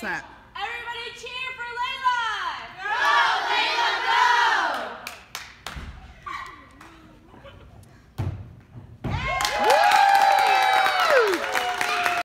that?